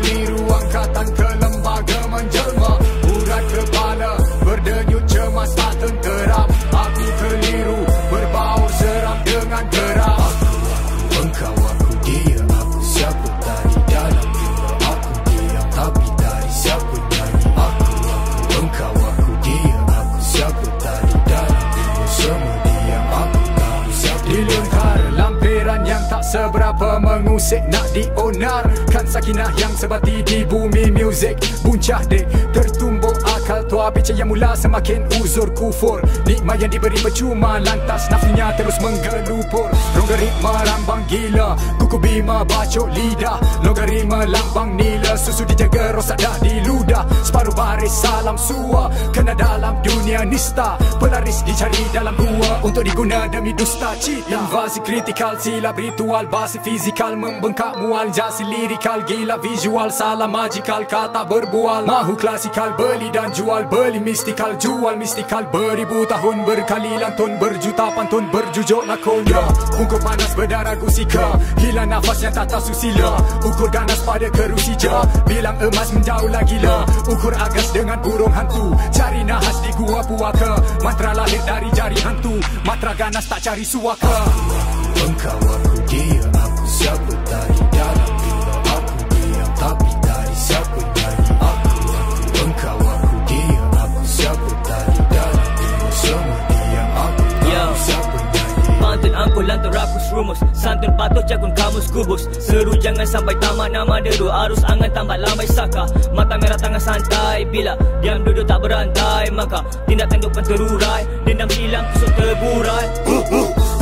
need tak seberapa mengusik Nak dionar Kan sakinah yang sebati di bumi muzik. Buncah dek tertumbuk akal. Tua Bicara yang mula semakin uzur. Kufur Nikmat yang diberi percuma. Lantas nafsunya terus menggelupur. Logaritma rambang gila. Kuku bima bacok lidah. Logaritma lambang nila. Susu dijaga rosak dah diludah Separuh baris salam sua. Kena dalam dunia nista. Pelaris dicari dalam gua Untuk diguna demi dusta cita. Invasi kritikal silap ritual Basi fizikal membengkak mual Jasi lirikal gila visual Salah magikal kata berbual. Mahu klasikal beli dan jual Beli mistikal jual mistikal Beribu tahun berkali lantun Berjuta pantun berjujuk lakon ya Ungkul panas berdarah gusika Hilang nafas yang tak tahu susila Ukur ganas pada kerusija Bilang emas menjauh lagi lah. Ukur agas dengan burung hantu Cari nahas di gua puaka. Mantra lahir dari jari hantu Matra ganas tak cari suaka. Engkau aku dia Aku. Siapa tadi dalam rakus rumus. Santun patuh jakun kamus kubus. Seru jangan sampai tamat nama deru. Arus angan tambah lambai saka. Mata merah tangan santai. Bila diam duduk tak berantai Maka tindakan depan terurai. Dendam silam tusuk terburai.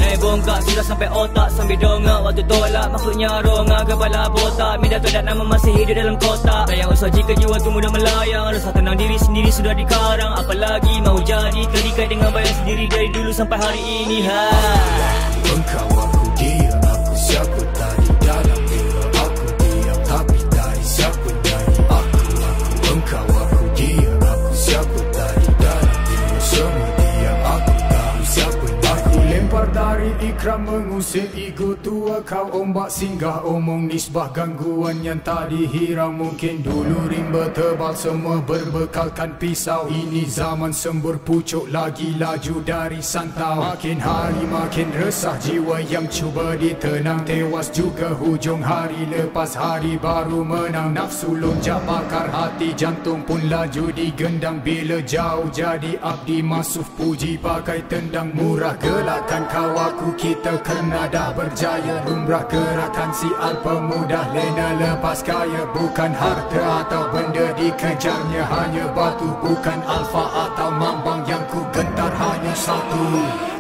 Eh bongkak sudah sampai otak. Sambil dongak waktu tolak Maksudnya rongak. Kepala botak Minda tu dan nama masih hidup dalam kotak. Tak yang usah jika jiwa tu mudah melayang. Rasa tenang diri sendiri sudah dikarang. Apalagi mau jadi. Terikat dengan bayang sendiri Dari dulu sampai hari ini. Ha. Engkau aku dia Aku siapa dari ikram mengusir ego tua Kau. Ombak singgah omong nisbah gangguan yang tak dihirau Mungkin dulu rimba tebal semua berbekalkan pisau. Ini zaman sembur pucuk lagi laju dari santau. Makin hari makin resah jiwa yang cuba ditenang. Tewas juga hujung hari lepas hari baru menang. Nafsu lonjak bakar hati jantung pun laju digendang. Bila jauh jadi abdi masuf puji pakai tendang. Murah gelakkan kau aku kita kerana dah berjaya. Lumrah gerakan si al pemudah lena lepas kaya. Bukan harta atau benda dikejarnya Hanya batu. Bukan alfa atau mambang Yang ku gentar hanya satu